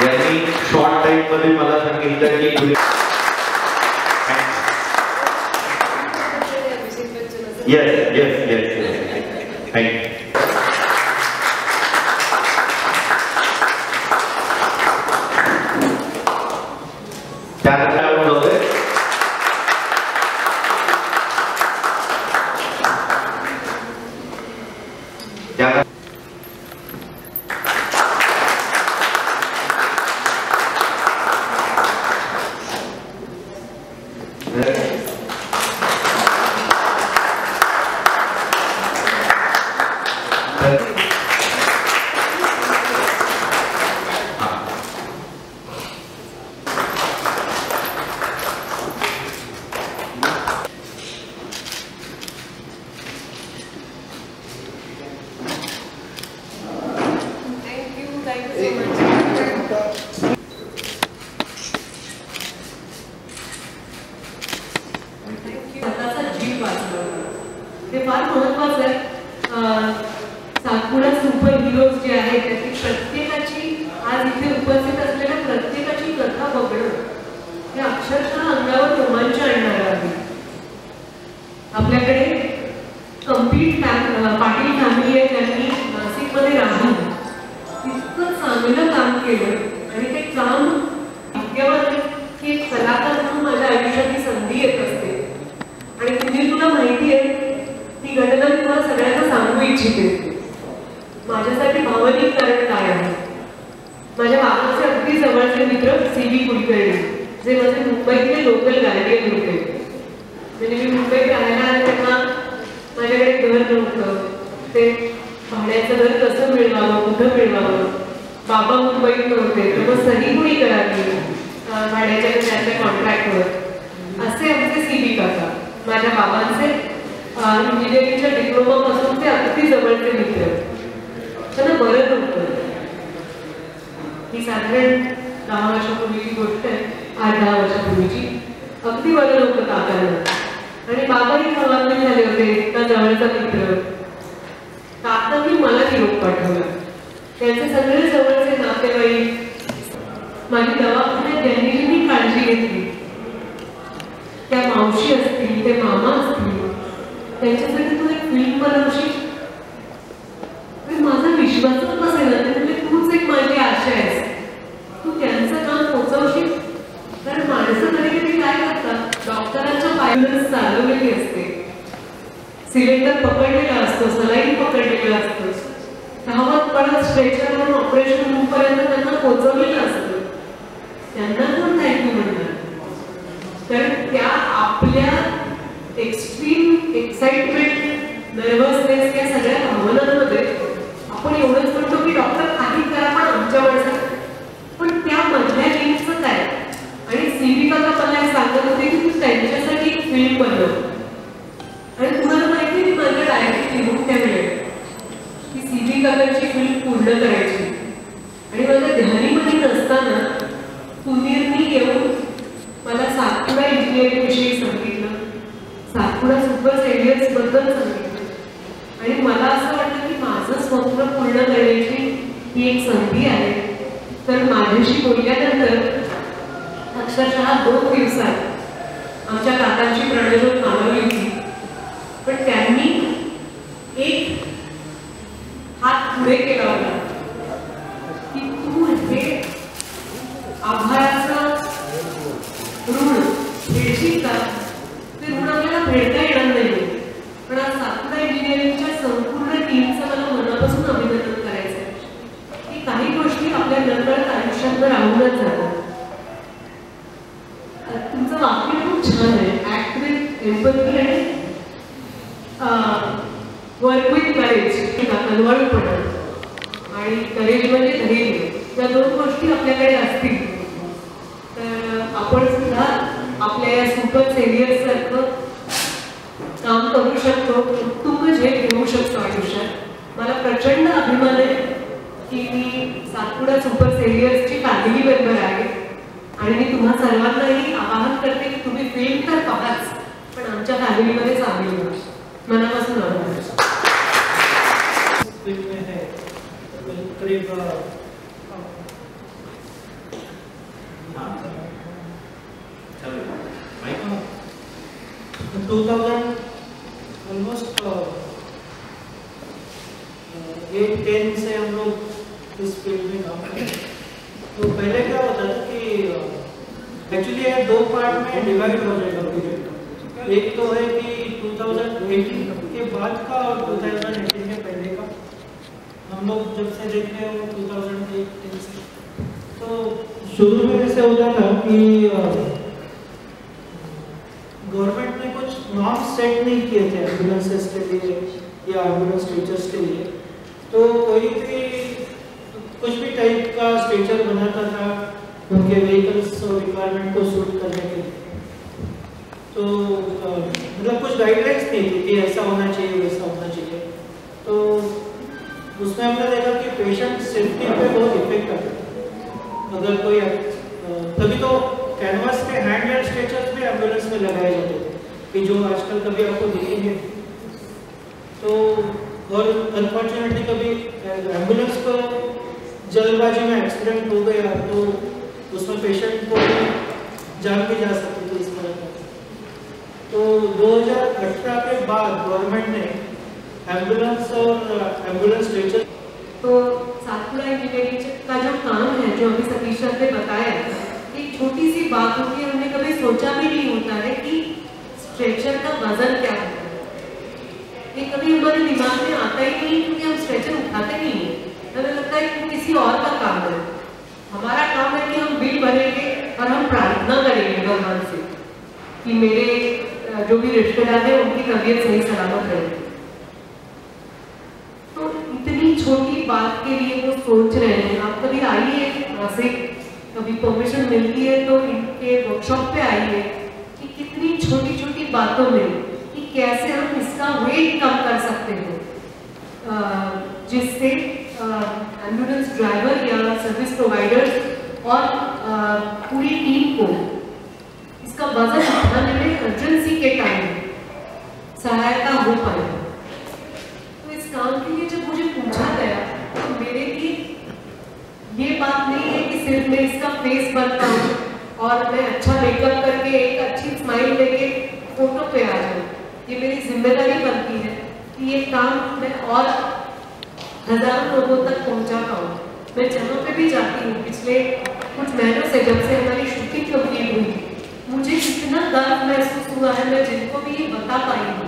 यांनी short time मध्ये मला सांगितलं की yes yes yes thank you आपल्याकडे कंप्लीट पाटील फॅमिली आहे त्यांनी नाशिकमध्ये राहून इतकं चांगलं काम केलं. आणि ते काम इतक्यावरती एक कलाकार म्हणून माझ्या आयुष्याची संधी येत असते. आणि तुम्ही तुला माहिती आहे ती घटना मी तुला सगळ्यांना सांगू इच्छिते. माझ्यासाठी भावनिक कारण काय आहे? माझ्या बाबाचे अगदी जवळचे मित्र सी. बी कुलकर्णी जे माझे मुंबईतले लोकल गायक त्यांचं घर कसं मिळणार कुठं मिळणार बाबा मुंबईत होते तेव्हा सही कुणी करावी? भाड्याच्या घराच्या कॉन्ट्रॅक्टवर असे आमचे सीबी काका. माझ्या बाबांचे इंजिनिअरिंगच्या डिप्लोमा पासून ते अगदी जवळचे मित्र. त्यांना बरं नव्हतं. ही साधारण दहा वर्षापूर्वीची गोष्ट आहे. आठ दहा वर्षापूर्वीची. अगदी बरं नव्हतं काकांना. आणि बाबाही समाधानी झाले होते त्या जवळचा मित्र. आता मी मला निरोप पाठवला. त्यांचे सगळे जवळचे नातेवाईक माझी दवाखान्यात त्यांनी मी काळजी घेतली त्या मावशी असतील ते मामा असतील त्यांच्यासाठी तू एक फिल्म बनवशील? माझा विश्वासच बसेल ना म्हणजे तूच एक माझी आशा आहेस. तू त्यांचं काम पोचवशील? तर माणसं कधी कधी काय करतात? डॉक्टरांच्या पायलट चालवलेली असते. सिलेंडर पकड असतो सलाईन पकडलेलं असतं. धावत परत स्ट्रेचरवरून ऑपरेशन रूम पर्यंत त्यांना पोचवलेलं असत. त्यांना कोण थँक्यू म्हणणार? कारण त्या आपल्या एक्स्ट्रीम एक्साइटमेंट नर्वसनेस या सगळ्या भावनांमध्ये आपण एवढंच म्हणतो की डॉक्टर काही करा पण आमच्या माणसाला आभाराचं ऋण फेडशील का ऋण कि 2018 के बाद का और 2018 के पहले का, हम लोग जब से देख रहे हैं वो 2008 से तो शुरू में ऐसे होता था कि गवर्नमेंट ने कुछ नॉर्म्स सेट नहीं किए थे एम्बुलेंसेस के लिए या एंबुलेंस टीचर्स के लिए। तो कोई भी कुछ भी टाइप का स्ट्रेचर बनाता था उनके व्हीकल्स और रिक्वायरमेंट को सूट करने के लिए। तो मतलब कुछ गाइडलाइंस नहीं थी कि ऐसा होना चाहिए, वैसा होना चाहिए। तो उसमें हमने देखा कि पेशेंट सेफ्टी पे बहुत इफ़ेक्ट आता अगर कोई तभी तो कैनवास के हैंड हेल्ड स्ट्रेचर्स भी एंबुलेंस में लगाए जाते थे, कि जो आजकल कभी आपको दिखेंगे। तो और अनफॉर्चुनेटली कभी एंबुलेंस को जल्दबाजी में एक्सीडेंट हो गया तो उसमें पेशेंट को जान भी जा सकती तो 2018 के बाद गवर्नमेंट ने एंबुलेंस और एंबुलेंस स्ट्रेचर तो सातपुड़ा इंजीनियरिंग का जो काम है, जो अभी सतीश ने बताया एक छोटी सी बात होती है, हमने कभी सोचा भी नहीं होता है कि स्ट्रेचर का वज़न क्या होता है। ये कभी हमारे दिमाग में आता ही नहीं, क्योंकि हम स्ट्रेचर उठाते नहीं है। हमें लगता है कि किसी और का काम है। हमारा काम है कि हम बिल भरेंगे और हम प्रार्थना करेंगे भगवान से कि मेरे जो भी रिश्तेदार हैं, उनकी तबीयत सही सलामत रहे। तो इतनी छोटी बात के लिए वो सोच रहे हैं। आप कभी आइए से कभी परमिशन मिलती है तो इनके वर्कशॉप पे आइए कि कितनी छोटी छोटी बातों में कि कैसे हम इसका वेट कम कर सकते हैं। जिससे एंबुलेंस ड्राइवर या सर्विस प्रोवाइडर्स और पूरी टीम को इसका वज़न उठाने में अर्जेंसी के टाइम सहायता हो पाए तो इस काम के लिए जब मुझे पूछा गया तो मेरे लिए ये बात नहीं है कि सिर्फ़ मैं इसका फेस बनता हूँ और मैं अच्छा मेकअप करके, एक अच्छी स्माइल लेके फ़ोटो पे आ जाऊँ। ये मेरी ज़िम्मेदारी बनती है कि ये काम मैं और हज़ारों लोगों तक पहुँचा पाऊँ। मैं जहाँ पे भी जाती हूँ, पिछले कुछ महीनों से जब से हमारी शूटिंग कंप्लीट हुई मुझे इतना गर्व महसूस हुआ है, मैं जिनको भी ये बता पाई हूँ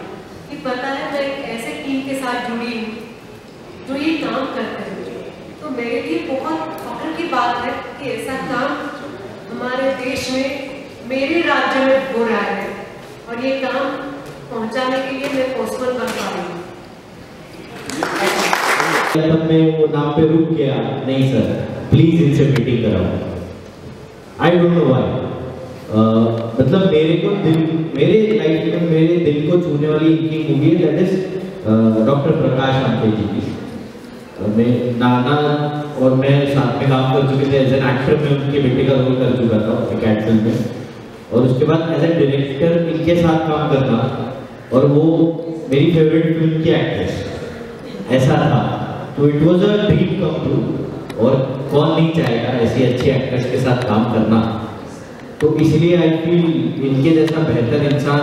कि पता है, मैं एक ऐसे टीम के साथ जुड़ी हूँ जो ये काम करते हैं। तो मेरे लिए बहुत फख्र की बात है कि ऐसा काम हमारे देश में, मेरे राज्य में हो रहा है और ये काम पहुँचाने के लिए मैं पॉसिबल बन पा रही हूँ। मैं वो नाम पे रुक गया, नहीं सर प्लीज़ इनसे मीटिंग कराओ। आई डोंट नो व्हाई मतलब मेरे को दिल, मेरे लाइफ में मेरे दिल को छूने वाली इनकी मूवी है that is doctor Prakash Amte ji की। मैं नाना और मैं साथ में काम कर चुके थे एज एन एक्टर में उनके बेटे का रोल कर चुका था एक फ़िल्म में। और उसके बाद एज ए डायरेक्टर इनके साथ काम करना, और वो मेरी फेवरेट फ़िल्म की एक्ट्रेस ऐसा था तो it was a dream come true और कौन नहीं चाहेगा ऐसी अच्छी एक्ट्रेस के साथ काम करना। तो इसलिए आई फील इनके जैसा बेहतर इंसान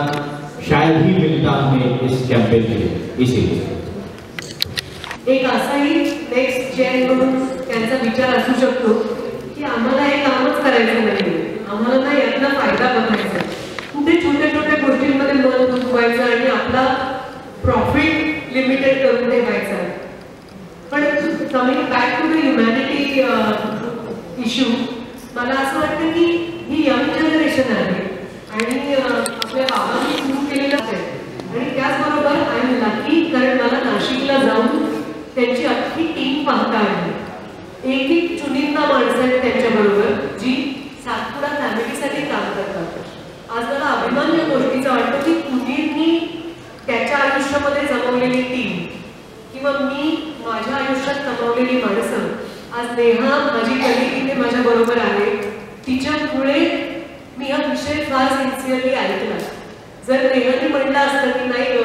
शायद ही मिलता हमें इस कैंपेन के लिए। इसीलिए। एक असाही नेक्स्ट जेन म्हणून त्यांचा विचार असू शकतो की आम्हाला हे कामच करायचं नाही आम्हाला ना यातला फ़ायदा बघायचा कुठे छोट्या छोट्या गोष्टींमध्ये मन गुंतवायचं आणि आपला प्रॉफिट लिमिटेड करून ठेवायचा पण coming back to the humanity issue मला असं वाटतं की ही यंग जनरेशन आहे. आणि आपल्या बाबांनी सुरू केलेलं आहे. आणि त्याचबरोबर आय एम लकी कारण मला नाशिकला जाऊन त्यांची अख्खी टीम पाहता आली. एक एक चुनिंदा माणसं आहेत त्यांच्याबरोबर जी सातपुडा फॅमिलीसाठी काम करतात. आज मला अभिमान या गोष्टीचा वाटतो की कुणींनी त्याच्या आयुष्यामध्ये जमवलेली टीम किंवा मी माझ्या आयुष्यात कमावलेली माणसं आज नेहा माझी कलिग तिथे माझ्या बरोबर आहे तिच्यामुळे मी हा विषय फार सिन्सिअरली ऐकला. जर नेहाने म्हणलं असतं की नाही ग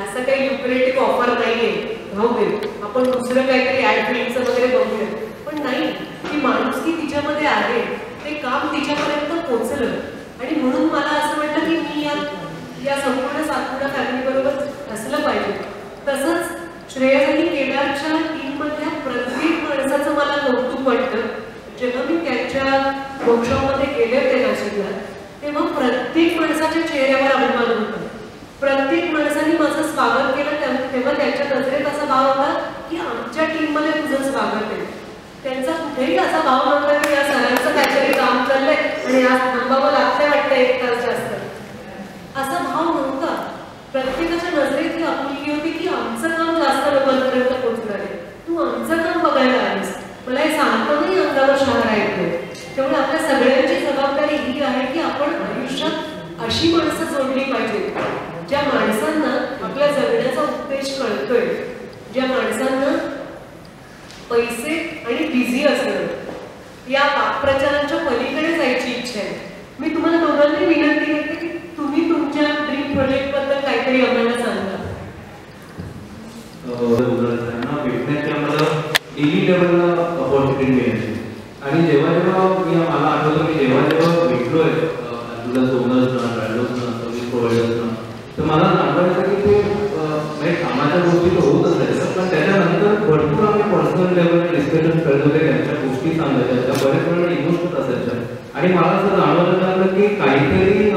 असं काही लुक्रेटिव्ह ऑफर नाहीये राहू दे आपण दुसरं काहीतरी ऍड फिल्मचं वगैरे बघूया. पण नाही ती माणुसकी तिच्यामध्ये आहे ते काम तिच्यापर्यंत पोचलं. आणि म्हणून मला असं वाटलं की मी या या संपूर्ण सातपुडा फॅमिली बरोबर असलं पाहिजे. तसंच श्रेयस आणि केदारच्या टीम मधल्या प्रत्येक माणसाचं मला कौतुक वाटतं. जेव्हा मी त्यांच्या वर्कशॉपमध्ये गेले होते नाशिकला तेव्हा प्रत्येक माणसाच्या चेहऱ्यावर अभिमान होता. प्रत्येक माणसाने माझं स्वागत केलं तेव्हा- तेव्हा त्यांच्या नजरेत असा भाव होता की आमच्या टीममध्ये तुझं स्वागत आहे. त्यांचा कुठेही असा भाव नव्हता की या सरांचं काहीतरी काम चाललंय आणि आज थांबावं लागतंय वाटतं एक तास जास्त. असा भाव नव्हता. प्रत्येकाच्या नजरेत ही आपुलकी होती की आमचं काम जास्त लोकांपर्यंत पोहोचणार आहे. तू आमचं काम बघायला आलीस. मला हे सांगतो नाही अंगावर शहर ऐकतो त्यामुळे आपल्या सगळ्यांची जबाबदारी ही आहे की आपण आयुष्यात अशी माणसं जोडली पाहिजेत ज्या माणसांना आपल्या जगण्याचा उद्देश कळतोय ज्या माणसांना पैसे आणि बिझी असणं या वाक्प्रचारांच्या पलीकडे जायची इच्छा आहे. मी तुम्हाला दोघांनी विनंती करते की तुम्ही तुमच्या ड्रीम प्रोजेक्टबद्दल काहीतरी आम्हाला सांगा. भेटण्याची आम्हाला डेली लेवलला ऑपॉर्च्युनिटी मिळाली. आणि जेव्हा जेव्हा मी मला आठवतो की जेव्हा जेव्हा भेटलोय तुला ओनर्सना ब्रँडर्सना सर्व्हिस प्रोव्हायडर्स ना तर मला आठवायचं की ते म्हणजे कामाच्या गोष्टी तर होत असायच्या पण त्याच्यानंतर भरपूर आम्ही पर्सनल लेवलला डिस्कशन करत होते त्यांच्या गोष्टी सांगायच्या त्या बऱ्याच वेळेला इमोशनल असायच्या. आणि मला असं जाणवलं लागलं की काहीतरी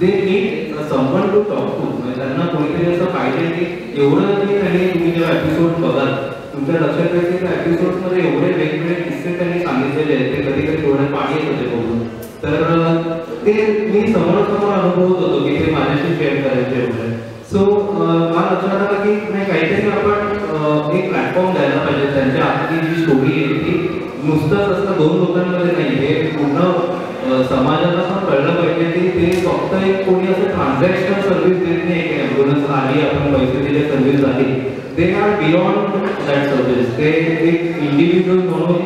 they needed someone to talk to म्हणजे त्यांना कोणीतरी असं पाहिजे की एवढं की त्यांनी तुम्ही जेव्हा एपिसोड बघाल तुमच्या लक्षात येईल की त्या एपिसोडमध्ये एवढे वेगवेगळे किस्से त्यांनी सांगितलेले आहेत. ते कधी कधी डोळ्यात पाणी येत होते बघून. तर ते मी समोरासमोर अनुभवत होतो की ते माझ्याशी शेअर करायचे एवढे. सो मला लक्षात आलं की नाही काहीतरी आपण एक प्लॅटफॉर्म द्यायला पाहिजे. त्यांच्या आतली जी स्टोरी आहे ती नुसतंच असं दोन लोकांमध्ये नाही. हे पूर्ण समाजाला पण कळलं पाहिजे की ते फक्त एक कोणी असं ट्रान्झॅक्शन सर्व्हिस देत नाही. की ॲम्ब्युलन्स आली आपण पैसे दिले सर्व्हिस झाली. They are beyond that service ते एक इंडिव्हिज्युअल म्हणून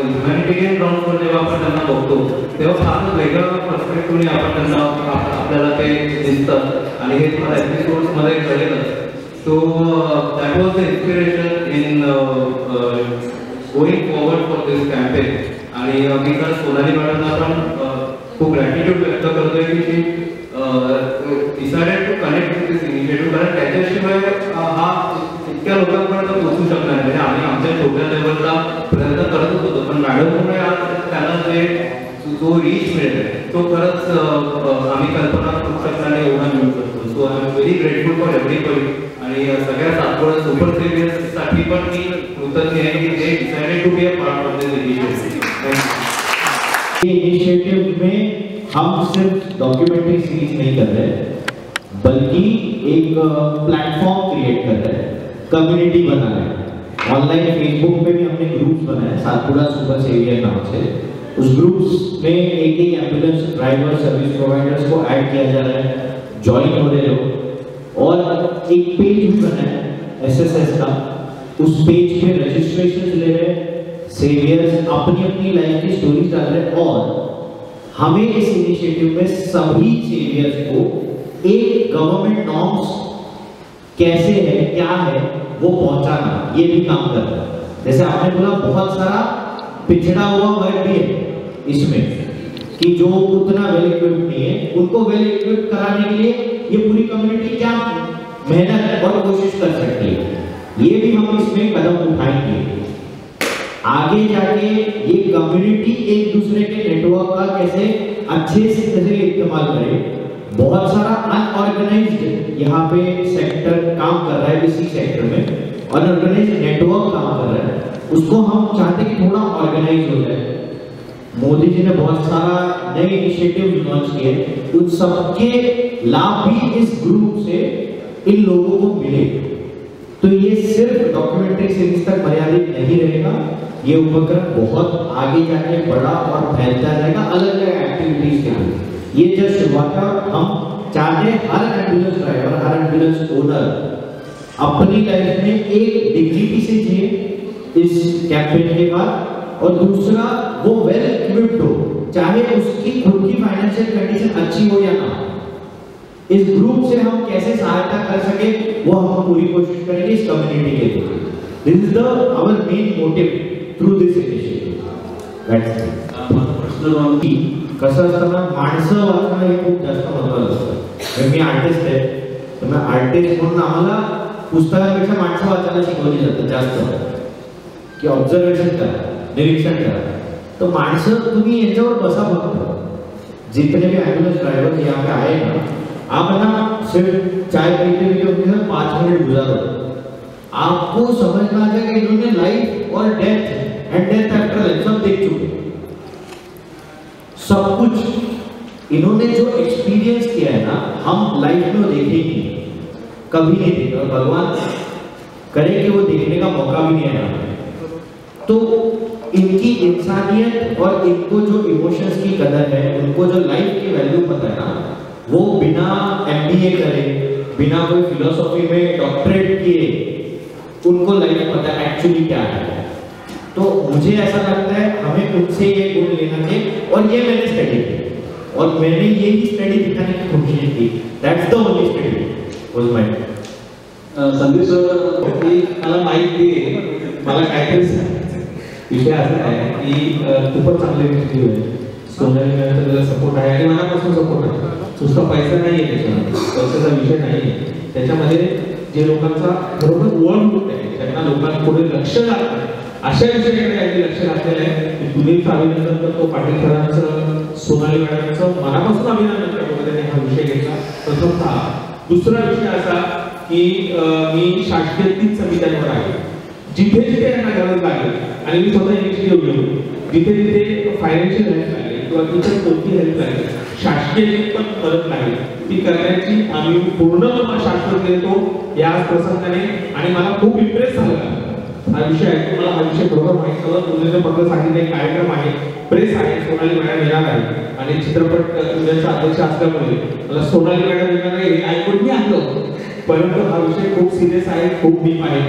ह्युमॅनिटेरियन ग्राउंडवर जेव्हा आपण त्यांना बघतो तेव्हा फारच वेगळ्या पर्स्पेक्टिव्हने आपण त्यांना आप- आपल्याला ते दिसतं आणि हे तुम्हाला एपिसोड्समध्ये कळेलच so that was the inspiration in going forward for this campaign आणि मी तर सोनाली मॅडमला पण खूप ग्रॅटिट्यूड व्यक्त करतोय की ती decided to connect with this initiative कारण त्याच्याशिवाय हा इतक्या नाही म्हणजे आम्ही आमच्या छोट्या लेवलला प्रयत्न करतच होतो पण मॅडममुळे त्याला जे जो रीच मिळेल तो खरंच आम्ही कल्पना करू शकणार नाही एवढा मिळू शकतो so I am very grateful for everybody आणि सगळ्या सातपुडा सुपर सिरियस साठी पण मी कृतज्ञ आहे की ते decided to be a part of this ये इनिशिएटिव में हम सिर्फ़ डॉक्यूमेंट्री सीरीज़ नहीं कर रहे बल्कि एक प्लेटफॉर्म क्रिएट कर रहे हैं कम्युनिटी बना रहे हैं ऑनलाइन फेसबुक पे भी हमने ग्रुप्स बनाए। सातपुड़ा सुपर सेवियर नाम से। उस ग्रुप्स में एक एक एंबुलेंस ड्राइवर सर्विस प्रोवाइडर्स को ऐड किया जा रहा है। ज्वाइन हो रहे लोग और एक पेज भी बना है एसएसएस का। उस पेज पे रजिस्ट्रेशन ले रहे सेवियर्स अपनी अपनी लाइफ की स्टोरीज डाल रहे और हमें इस इनिशिएटिव में सभी सेवियर्स को एक गवर्नमेंट नॉर्म्स कैसे है, क्या है वो पहुंचाना ये भी काम कर रहा है। जैसे आपने बोला, बहुत सारा पिछड़ा हुआ वर्ग भी है इसमें कि जो उतना वेल इक्विप्ड नहीं है, उनको वेल इक्विप्ड कराने के लिए ये पूरी कम्युनिटी क्या मेहनत और कोशिश कर सकती है। ये भी हम इसमें कदम उठाएँगे। आगे जाके ये कम्युनिटी एक दूसरे के नेटवर्क का कैसे अच्छे से इस्तेमाल करे बहुत सारा अनऑर्गेनाइज्ड यहाँ पे सेक्टर काम कर रहा है, इसी सेक्टर में। अनऑर्गेनाइज्ड नेटवर्क काम कर रहा है। उसको हम चाहते हैं कि थोड़ा ऑर्गेनाइज हो जाए। मोदी जी ने बहुत सारा नए इनिशिएटिव लॉन्च किए उन सबके लाभ भी इस ग्रुप से इन लोगों को मिले। तो ये सिर्फ़ डॉक्यूमेंट्री सीरीज़ तक मर्यादित नहीं रहेगा। ये उपक्रम बहुत आगे जाके बड़ा और फैलता रहेगा। अलग अलग एक्टिविटीज़ के लिए। ये जस्ट शुरुआत है और हम चाहते हर एंबुलेंस ड्राइवर हर एंबुलेंस ओनर अपनी लाइफ में एक इस कैंपेन के बाद। और दूसरा, वो वेल इक्विप्ड हो, चाहे उसकी खुद की फाइनेंशियल कंडीशन अच्छी हो या ना। इस ग्रुप से हम कैसे सहायता कर सके, वो हम पूरी कोशिश करेंगे इस कम्युनिटी के लिए। This is the our main motive through this initiative that's की कसं असतं ना माणसं वाचणं हे खूप जास्त महत्वाचं असतं. म्हणजे मी आर्टिस्ट आहे तर मग आर्टिस्ट म्हणून आम्हाला पुस्तकापेक्षा माणसं वाचायला शिकवली जातात जास्त. की ऑब्झर्वेशन करा निरीक्षण करा. तर माणसं तुम्ही याच्यावर बसा फक्त. जितने भी ॲम्ब्युलन्स ड्रायव्हर यहाँ पे आहे ना आप ना सिर्फ चाय पीते पीते उनके साथ पाँच मिनट गुजारो आपको समझ में आ जाएगा इन्होंने लाइफ और death and death after life सब देख चुके हैं। सब कुछ। इन्होंने जो एक्सपीरियंस किया है ना, हम लाइफ में देखे नहीं। कभी नहीं देखे। भगवान करे कि वो देखने का मौका भी नहीं आया। तो इनकी इंसानियत और इनको जो इमोशंस की कदर है, उनको जो लाइफ की वैल्यू पता है ना, वो बिना एमबीए करे, बिना कोई फिलोसॉफी में डॉक्टरेट किए, उनको लाइफ पता है एक्चुअली क्या है। तो मुझे ऐसा लगता है हमें उनसे ये गुण लेना चाहिए और ये मैंने स्टडी की और मैंने ये ही स्टडी दिखाने की कोशिश की। That's the only study was my Sandeep sir की मला माहिती आहे, मला सांगायचं आहे. विषय असा आहे की खूपच चांगले व्यक्ती आहे सोनाली मॅमचा त्याला सपोर्ट आहे आणि मनापासून सपोर्ट आहे. नुसता पैसा नाही आहे त्याच्यामध्ये, पैशाचा विषय नाही आहे. त्याच्यामध्ये जे लोकांचा बरोबर वळण होत आहे, त्यांना लोकांपुढे लक्ष लागतं. अशा विषयाकडे यांनी लक्ष घातलेलं आहे. की तुझेच अभिनंदन करतो पाटील सरांचं सोनाली मॅडमचं मनापासून अभिनंदन करतो त्यांनी हा विषय घेतला. प्रथमतः दुसरा विषय असा की मी शासकीय तीन समित्यांवर आहे. जिथे जिथे यांना गरज लागेल आणि मी स्वतः इंग्लिश घेऊन जिथे जिथे फायनान्शियल हेल्प लागेल किंवा तिथे कोणती हेल्प लागेल शासकीय जी पण करत नाही ती करण्याची आम्ही पूर्ण शास्त्र देतो. या प्रसंगाने आणि मला खूप इम्प्रेस झाला. हा विषय आहे. मला हा विषय बरोबर माहिती होता तुझे फक्त सांगितले एक कार्यक्रम आहे. प्रेस आहे सोनाली मॅडम येणार आहे आणि चित्रपट तुझ्याचा अध्यक्ष असल्यामुळे. मला सोनाली मॅडम येणार आहे ऐकून मी आलो. परंतु हा विषय खूप सिरियस आहे खूप डीप आहे.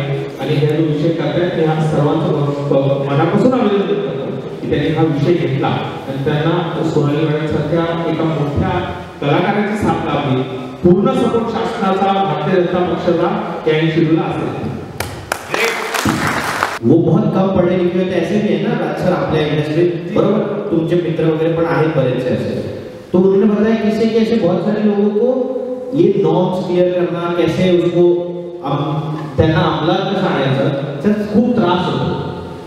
आणि हे जो विषय करतायत ते हा सर्वांचं मनापासून अभिनंदन करतो की त्यांनी हा विषय घेतला. आणि त्यांना सोनाली मॅडम सारख्या एका मोठ्या कलाकाराची साथ लाभली. पूर्ण सपोर्ट शासनाचा भारतीय जनता पक्षाचा त्यांनी शिरला असेल. वो बहुत कम पढ़े लिखे होते ऐसे भी है ना अक्सर आपल्या इंडस्ट्रीत बरोबर तुमचे मित्र वगैरह पण आहेत बरेचसे ऐसे तो उन्होंने बताया किसे कि ऐसे बहुत सारे लोगों को ये नॉर्म्स क्लियर करना कैसे उसको त्यांना अंमलात कसं आणायचं त्याचा खूप त्रास होतो.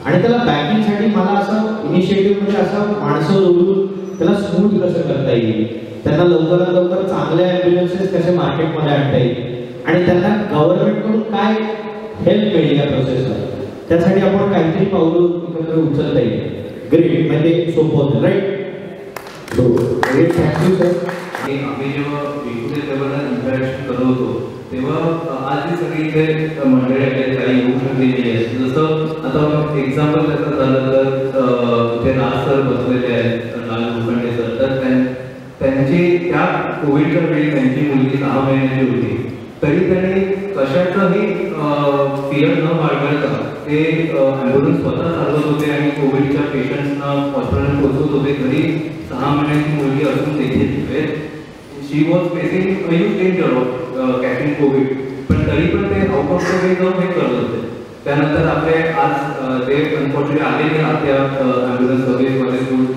आणि त्याला बॅकिंगसाठी मला असं इनिशिएटिव्ह म्हणजे असं माणसं जोडून त्याला स्मूथ कसं करता येईल? त्यांना लवकरात लवकर चांगल्या ॲम्ब्युलन्सेस कसे मार्केटमध्ये आणता येईल? आणि त्यांना गव्हर्नमेंटकडून काय हेल्प मिळेल या प्रोसेसला त्यासाठी आपण काहीतरी पावलं एकत्र उचलता येईल. ग्रेट म्हणजे सोपं होतं राईट थँक्यू सर आम्ही जेव्हा विकुले लेवलला इंटरॅक्शन करत होतो तेव्हा आज ही सगळी इथे मंडळी आहेत काही येऊ शकलेली आहेत जसं आता एक्झाम्पल त्याचं झालं तर ते इथे राज सर बसलेले आहेत लाल लोखंडे सर. तर त्यांची त्या कोविडच्या वेळी त्यांची मुलगी सहा महिन्याची होती. तरी त्यांनी कशाचंही फिअर न बाळगता ते ॲम्ब्युलन्स स्वतः चालवत होते आणि कोविडच्या पेशंट्सना हॉस्पिटल पोहोचवत होते. घरी सहा महिन्याची मुलगी असून देखील she was facing huge danger of catching covid पण तरी पण ते आउट ऑफ द वे जाऊन हे करत होते. त्यानंतर आपले आज ते अनफॉर्च्युनेट आलेले आपल्या ॲम्ब्युलन्स वगैरे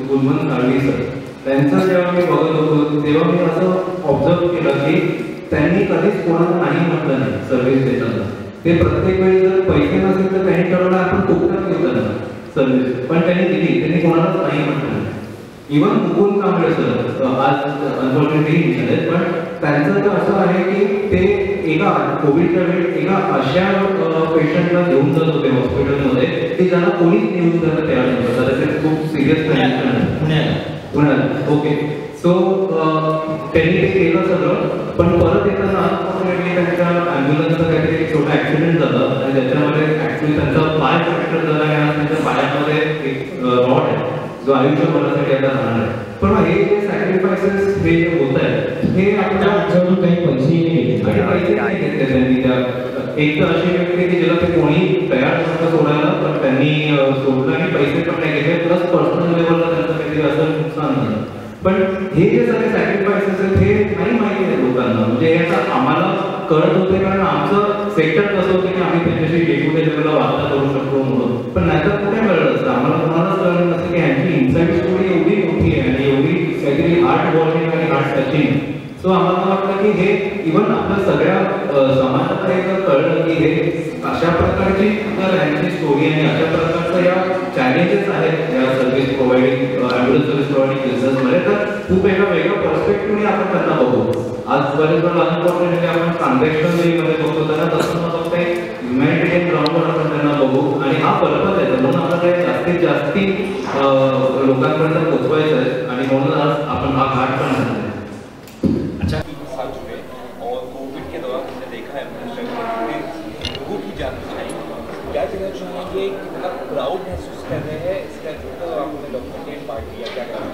गुलमन काळवी सर. त्यांचं जेव्हा मी बघत होतो तेव्हा मी असं ऑब्झर्व केलं की त्यांनी कधीच कोणाला नाही म्हटलं नाही सर्व्हिस देताना. ते प्रत्येक वेळी जर पैसे नसेल तर त्यांनी ठरवलं आपण फुकटात घेऊ त्यांना सर्व्हिस पण त्यांनी दिली. त्यांनी कोणालाच नाही म्हटलं. नाही इवन मुकुंद कांबळे सर आज अनफॉर्च्युनेटली झाले पण त्यांचं तर असं आहे की ते एका कोविडच्या वेळी एका अशा पेशंटला घेऊन जात होते हॉस्पिटलमध्ये की ज्यांना कोणीच नेऊन जायला तयार नव्हतं. कदाचित खूप सिरियस पुण्याला. पुण्यात ओके सो त्यांनी ते केलं सगळं. पण परत येताना अनफॉर्च्युनेटली त्यांच्या ॲम्ब्युलन्सचा काहीतरी एक छोटा ॲक्सिडेंट झाला आणि त्याच्यामध्ये ॲक्च्युली त्यांचा पाय फ्रॅक्चर झाला आणि आज त्यांच्या पायामध्ये एक रॉड आहे. जो आयुष्यभरासाठी आता राहणार आहे. पण हे जे सॅक्रिफायसेस हे जे होत आहेत हे आपल्या माणसाकडून काही नाही घेतले आणि पैसे नाही घेतले त्यांनी. त्या एक तर अशी व्यक्ती की ज्याला ते कोणी तयार नव्हतं सोडायला पण त्यांनी पर्सनल लेवलला त्यांचं काहीतरी असं नुकसान झालं. पण हे जे सगळे सॅक्रिफाईस असेल हे नाही माहिती आहे लोकांना. म्हणजे हे आम्हाला कळत होते कारण आमचं सेक्टर कसं होतं की आम्ही त्यांच्याशी डे टू लेवलला वार्ता करू शकतो म्हणून. पण नाहीतर कुठे कळलं असतं? आम्हाला कोणालाच कळलं नसतं की ह्यांची इन्साईट स्टोरी एवढी मोठी आहे आणि एवढी काहीतरी हार्ट वॉर्मिंग आणि हार्ट टचिंग सो आम्हाला वाटतं की हे इव्हन आपल्या सगळ्या समाजाला हे जर कळलं की हे अशा प्रकारची जर ह्यांची स्टोरी आणि अशा प्रकारचं या चॅलेंजेस आहेत. या service providing ambulance service providing बिझनेसमध्ये तर खूप एका वेगळ्या पर्स्पेक्टिव्हने आपण त्यांना बघू. आज बरेच वेळा म्हणजे अनफॉर्च्युनेटली आपण ट्रान्झॅक्शनमध्ये बघतो त्यांना तसं न फक्त ह्युमॅनिटेरियन ग्राउंडवर आपण त्यांना बघू. आणि हा पर्पज आहे. म्हणून आपल्याला जास्तीत जास्ती लोकांपर्यंत पोहोचवायचं आहे. आणि म्हणून आज आपण हा घाट पण चाहेंगे कितना प्राउड महसूस कर रहे हैं? इसका आपने पार्ट क्या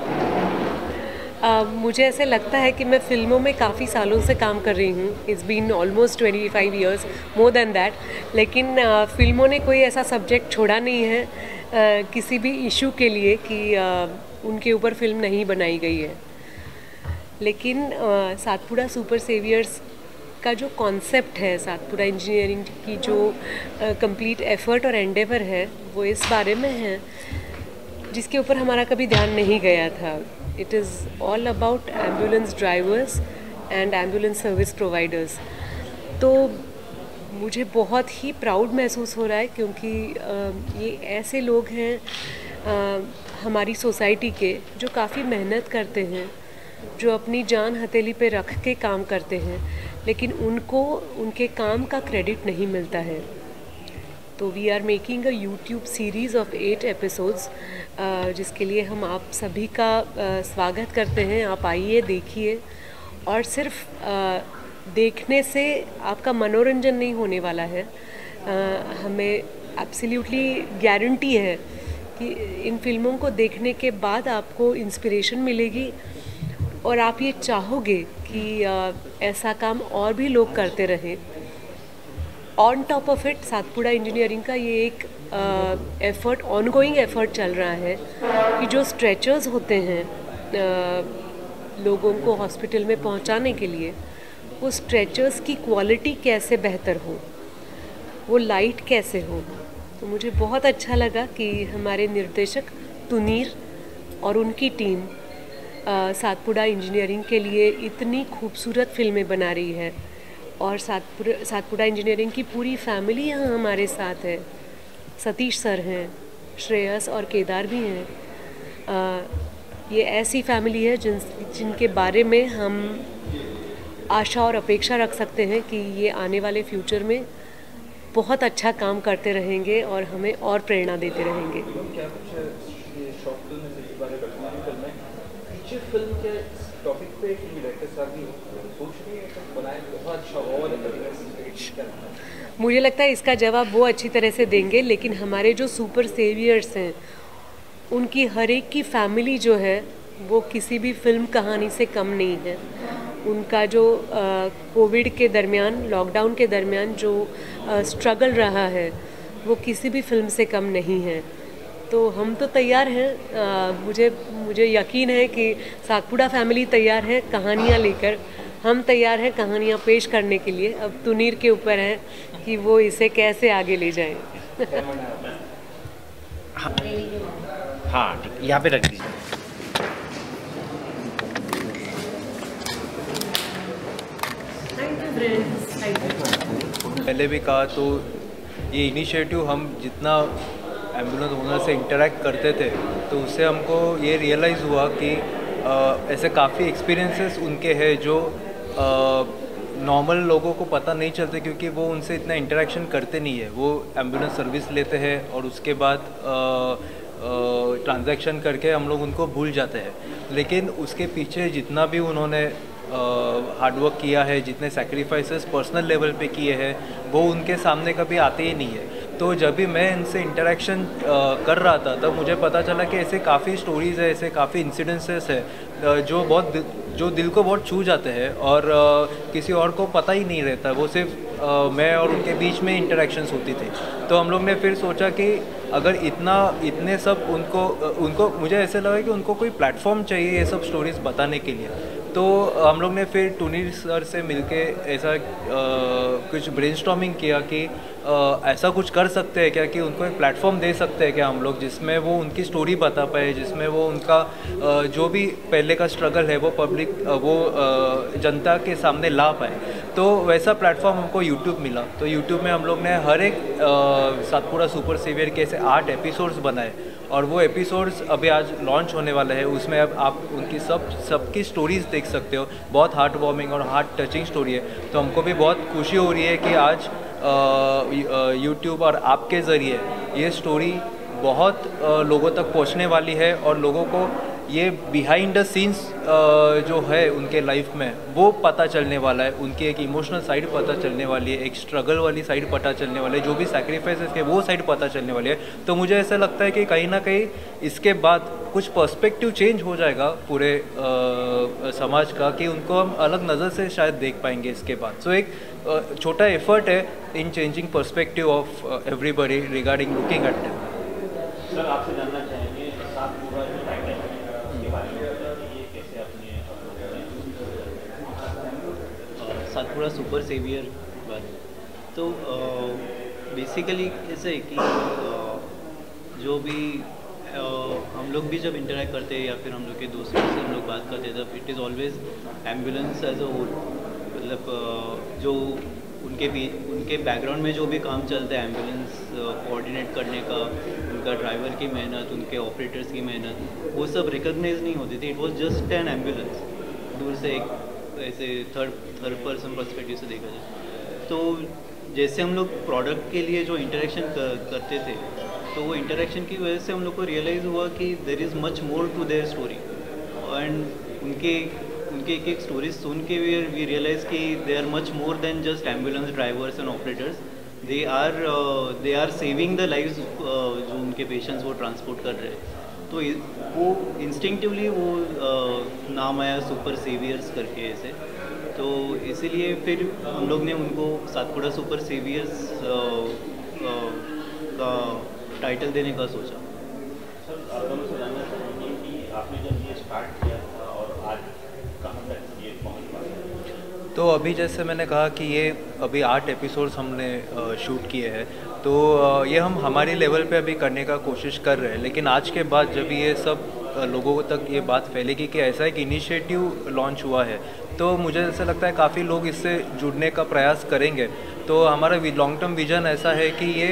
अ, मुझे ऐसे लगता है कि मैं फ़िल्मों में काफ़ी सालों से काम कर रही हूँ। It's been almost twenty five years more than that लेकिन अ, फ़िल्मों ने कोई ऐसा सब्जेक्ट छोड़ा नहीं है अ, किसी भी इशू के लिए कि अ, उनके ऊपर फ़िल्म नहीं बनाई गई है। लेकिन अ, सातपुड़ा सुपर सेवियर्स का जो कॉन्सेप्ट है सातपुड़ा इंजीनियरिंग की जो कंप्लीट एफर्ट और एंडेवर है, वो इस बारे में है, जिसके ऊपर हमारा कभी ध्यान नहीं गया था। It is all about ambulance drivers and ambulance service providers तो मुझे बहुत ही प्राउड महसूस हो रहा है क्योंकि ये ऐसे लोग हैं हमारी सोसाइटी के, जो काफ़ी मेहनत करते हैं, जो अपनी जान हथेली पे रख के काम करते हैं। लेकिन उनको, उनके काम का क्रेडिट नहीं मिलता है। तो we are making a YouTube series of eight episodes जिसके लिए हम आप सभी का स्वागत करते हैं। आप आइए, देखिए। और सिर्फ़ देखने से आपका मनोरंजन नहीं होने वाला है। हमें एब्सोल्युटली गारंटी है कि इन फ़िल्मों को देखने के बाद आपको इंस्पिरेशन मिलेगी। और आप ये चाहोगे कि अ, ऐसा काम और भी लोग करते रहें। On top of it Satpuda engineering का ये एक एफर्ट ऑनगोइंग एफर्ट चल रहा है कि जो स्ट्रेचर्स होते हैं अ, लोगों को हॉस्पिटल में पहुँचाने के लिए वो स्ट्रेचर्स की क्वालिटी कैसे बेहतर हो? वो लाइट कैसे हो? तो मुझे बहुत अच्छा लगा कि हमारे निर्देशक तुनीर और उनकी टीम सातपुड़ा इंजीनियरिंग के लिए इतनी खूबसूरत फ़िल्में बना रही है। और सातपुरा, सातपुड़ा इंजीनियरिंग की पूरी फैमिली यहाँ हमारे साथ है। सतीश सर हैं, श्रेयस और केदार भी हैं। ये ऐसी फैमिली है जिन, जिनके बारे में हम आशा और अपेक्षा रख सकते हैं कि ये आने वाले फ्यूचर में बहुत अच्छा काम करते रहेंगे और हमें और प्रेरणा देते रहेंगे। फीचर फ़िल्म के टॉपिक पे कि डायरेक्टर साहब भी सोच रही है कि बनाए, बहुत अच्छा और है। मुझे लगता है इसका जवाब वो अच्छी तरह से देंगे, लेकिन हमारे जो सुपर सेवियर्स हैं, उनकी हर एक की फैमिली जो है, वो किसी भी फ़िल्म कहानी से कम नहीं है। उनका जो कोविड के दरमियान लॉकडाउन के दरमियान जो स्ट्रगल रहा है, वो किसी भी फ़िल्म से कम नहीं है। तो हम तो तैयार हैं। मुझे मुझे यकीन है कि सातपुड़ा फैमिली तैयार है कहानियाँ लेकर। हम तैयार हैं कहानियाँ पेश करने के लिए। अब तुनीर के ऊपर है कि वो इसे कैसे आगे ले जाए। हाँ ठीक यहाँ पे रख दीजिए। Thank you friends thank you पहले भी कहा तो ये इनिशिएटिव हम जितना एंबुलेंस ओनर से इंटरेक्ट करते थे तो उससे हमको ये रियलाइज़ हुआ कि अ, ऐसे काफ़ी एक्सपीरियंसेस उनके हैं जो नॉर्मल लोगों को पता नहीं चलते क्योंकि वो उनसे इतना इंटरेक्शन करते नहीं है। वो एंबुलेंस सर्विस लेते हैं और उसके बाद ट्रांजैक्शन करके हम लोग उनको भूल जाते हैं। लेकिन उसके पीछे जितना भी उन्होंने हार्डवर्क किया है जितने सेक्रीफाइसेस पर्सनल लेवल पे किए हैं वो उनके सामने कभी आते ही नहीं है। तो जब भी मैं इनसे इंटरेक्शन कर रहा था तब मुझे पता चला कि ऐसे काफ़ी स्टोरीज़ है ऐसे काफ़ी इंसिडेंसेस है जो बहुत जो दिल को बहुत छू जाते हैं और किसी और को पता ही नहीं रहता। वो सिर्फ़ मैं और उनके बीच में इंटरेक्शंस होती थी। तो हम लोग ने फिर सोचा कि अगर इतना इतने सब उनको उनको मुझे ऐसे लगा कि उनको कोई प्लेटफॉर्म चाहिए ये सब स्टोरीज बताने के लिए। तो हम लोग ने फिर टूनी सर से मिलके ऐसा अ, कुछ ब्रेनस्टॉर्मिंग किया कि ऐसा कुछ कर सकते हैं क्या कि उनको एक प्लेटफॉर्म दे सकते हैं क्या हम लोग जिसमें वो उनकी स्टोरी बता पाए, जिसमें वो उनका जो भी पहले का स्ट्रगल है वो पब्लिक वो जनता के सामने ला पाए। तो वैसा प्लेटफॉर्म हमको यूट्यूब मिला। तो यूट्यूब में हम लोग ने हर एक सातपुरा सुपर सीवियर के ऐसे आठ एपिसोड्स बनाए और वो एपिसोड्स अभी आज लॉन्च होने वाले हैं। उसमें अब आप उनकी सब, सबकी स्टोरीज देख सकते हो। बहुत हार्ट वार्मिंग और हार्ट टचिंग स्टोरी है। तो हमको भी बहुत खुशी हो रही है कि आज यूट्यूब और आपके ज़रिए ये स्टोरी बहुत लोगों तक पहुँचने वाली है और लोगों को ये बिहाइंड द सीन्स जो है उनके लाइफ में वो पता चलने वाला है उनकी एक इमोशनल साइड पता चलने वाली है एक स्ट्रगल वाली साइड पता चलने वाली है जो भी सेक्रीफाइसेस के वो साइड पता चलने वाली है। तो मुझे ऐसा लगता है कि कहीं ना कहीं इसके बाद कुछ पर्सपेक्टिव चेंज हो जाएगा पूरे अ, समाज का कि उनको हम अलग नज़र से शायद देख पाएँगे इसके बाद। सो एक अ, छोटा एफर्ट है in changing perspective of everybody regarding looking at them sir आपसे जानना चाहेंगे सात पूरा जो टाइटल है उसके बारे में बताइए कैसे अपने सातपुरा सुपर सेवियर तो बेसिकली ऐसे है कि जो भी हम लोग भी जब इंटरेक्ट करते हैं या फिर हम लोग के दोस्तों से हम लोग बात करते हैं तब it is always ambulance as a whole मतलब जो उनके भी उनके बैकग्राउंड में जो भी काम चलता है एंबुलेंस कोऑर्डिनेट करने का उनका ड्राइवर की मेहनत उनके ऑपरेटर्स की मेहनत वो सब रिकॉग्नाइज नहीं होती थी. It was just an ambulance दूर से एक ऐसे थर्ड थर्ड पर्सन पर्सपेक्टिव से देखा जाए. तो जैसे हम लोग प्रोडक्ट के लिए जो इंटरेक्शन कर, करते थे तो वो इंटरेक्शन की वजह से हम लोग को रियलाइज़ हुआ कि there is much more to their story and उनके उनके एक एक स्टोरीज सुन के वी वी रियलाइज़ कि they are much more than just ambulance drivers and operators they are they are saving the life जो उनके पेशेंट्स वो ट्रांसपोर्ट कर रहे हैं। तो वो इंस्टिंक्टिवली वो uh, नाम आया सुपर सेवियर्स करके ऐसे। तो इसीलिए फिर हम लोग ने उनको सातपुड़ा सुपर सेवियर्स का टाइटल देने का सोचा। सर आपने जब ये स्टार्ट किया था और आज कहाँ तक ये पहुँच पाया तो अभी जैसे मैंने कहा कि ये अभी आठ एपिसोड्स हमने शूट किए हैं तो ये हम हमारे लेवल पे अभी करने का कोशिश कर रहे हैं। लेकिन आज के बाद जब ये सब लोगों तक ये बात फैलेगी कि ऐसा एक इनिशिएटिव लॉन्च हुआ है तो मुझे ऐसा लगता है काफ़ी लोग इससे जुड़ने का प्रयास करेंगे। तो हमारा लॉन्ग टर्म विजन ऐसा है कि ये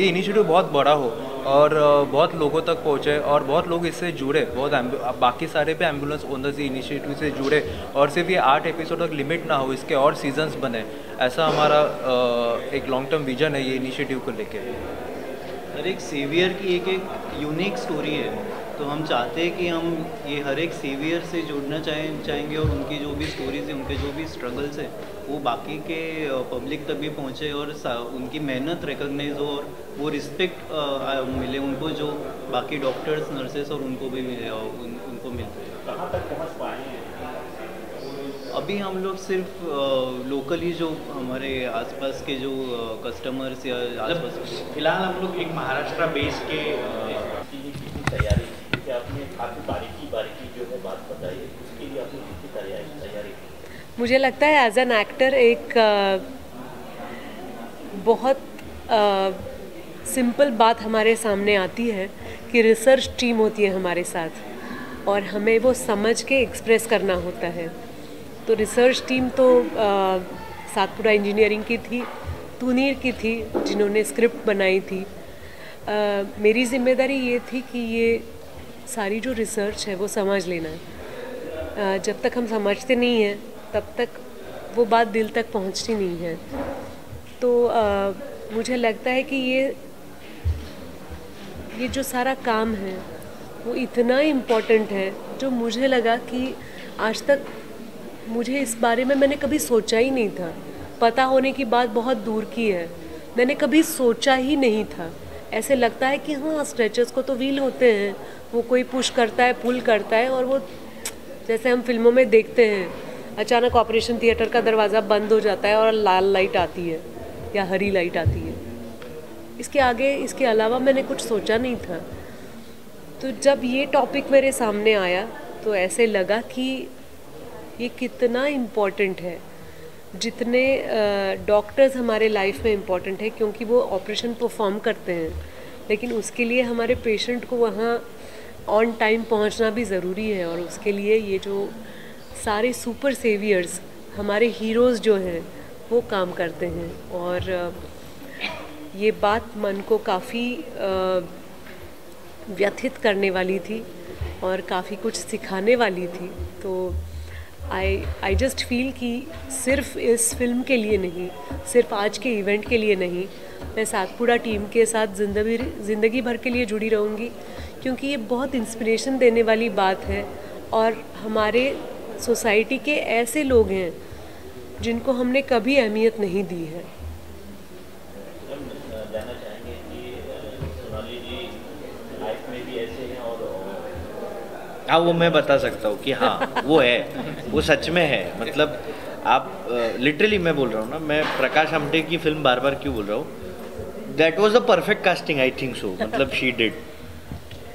ये इनिशिएटिव बहुत बड़ा हो। और बहुत लोगों तक पहुँचे और बहुत लोग इससे जुड़े, बहुत बाकी सारे पे एंबुलेंस ओनर्स इनिशिएटिव से जुड़े और सिर्फ़ ये आठ एपिसोड तक लिमिट ना हो, इसके और सीजन्स बने, ऐसा हमारा एक लॉन्ग टर्म विजन है ये इनिशिएटिव को लेके। हर एक सेवियर की एक एक यूनिक स्टोरी है। तो हम चाहते हैं कि हम ये हर एक सेवियर से जुड़ना चाहें चाहेंगे और उनकी जो भी स्टोरीज है उनके जो भी स्ट्रगल्स है वो बाकी के पब्लिक तक भी पहुँचे और उनकी मेहनत रिकॉग्नाइज हो और वो रिस्पेक्ट मिले उनको जो बाकी डॉक्टर्स नर्सेस और उनको भी मिले उन, उनको मिलते हैं। अभी हम लोग सिर्फ़ लोकली जो हमारे आसपास के जो कस्टमर्स या आसपास फ़िलहाल हम लोग एक महाराष्ट्र बेस के अ, बारीकी बारीकी जो है बात उसके लिए आपने कितनी तैयारी की? मुझे लगता है एज एन एक्टर एक बहुत सिंपल बात हमारे सामने आती है कि रिसर्च टीम होती है हमारे साथ और हमें वो समझ के एक्सप्रेस करना होता है। तो रिसर्च टीम तो सातपुरा इंजीनियरिंग की थी तुनीर की थी जिन्होंने स्क्रिप्ट बनाई थी। अ, मेरी ज़िम्मेदारी ये थी कि ये सारी जो रिसर्च है वो समझ लेना अ, जब तक हम समझते नहीं हैं तब तक वो बात दिल तक पहुँचती नहीं है। तो अ, मुझे लगता है कि ये ये जो सारा काम है वो इतना इम्पोर्टेंट है जो मुझे लगा कि आज तक मुझे इस बारे में मैंने कभी सोचा ही नहीं था। पता होने की बात बहुत दूर की है। मैंने कभी सोचा ही नहीं था। ऐसे लगता है कि हाँ स्ट्रेचर्स को तो व्हील होते हैं। वो कोई पुश करता है पुल करता है और वो जैसे हम फ़िल्मों में देखते हैं, अचानक ऑपरेशन थिएटर का दरवाज़ा बंद हो जाता है और लाल लाइट आती है या हरी लाइट आती है। इसके आगे, इसके अलावा मैंने कुछ सोचा नहीं था। तो जब ये टॉपिक मेरे सामने आया तो ऐसे लगा कि ये कितना इम्पोर्टेंट है। जितने डॉक्टर्स हमारे लाइफ में इम्पोर्टेंट है, क्योंकि वो ऑपरेशन परफॉर्म करते हैं, लेकिन उसके लिए हमारे पेशेंट को वहाँ ऑन टाइम पहुँचना भी ज़रूरी है, और उसके लिए ये जो सारे सुपर सेवियर्स हमारे हीरोज़ जो हैं, वो काम करते हैं, और ये बात मन को काफ़ी व्यथित करने वाली थी, और काफ़ी कुछ सिखाने वाली थी तो आई आई जस्ट फील कि सिर्फ़ इस फ़िल्म के लिए नहीं, सिर्फ़ आज के इवेंट के लिए नहीं, मैं सातपुड़ा टीम के साथ ज़िंदगी ज़िंदगी भर के लिए जुड़ी रहूँगी, क्योंकि ये बहुत इंस्पिरेशन देने वाली बात है। और हमारे सोसाइटी के ऐसे लोग हैं, जिनको हमने कभी अहमियत नहीं दी है। हाँ वो मैं बता सकता हूँ कि हाँ वो है वो सच में है। मतलब आप लिटरली मैं बोल रहा हूँ ना मैं प्रकाश आमटे की फ़िल्म बार बार क्यों बोल रहा हूँ? That was the perfect casting I think so मतलब शी डिड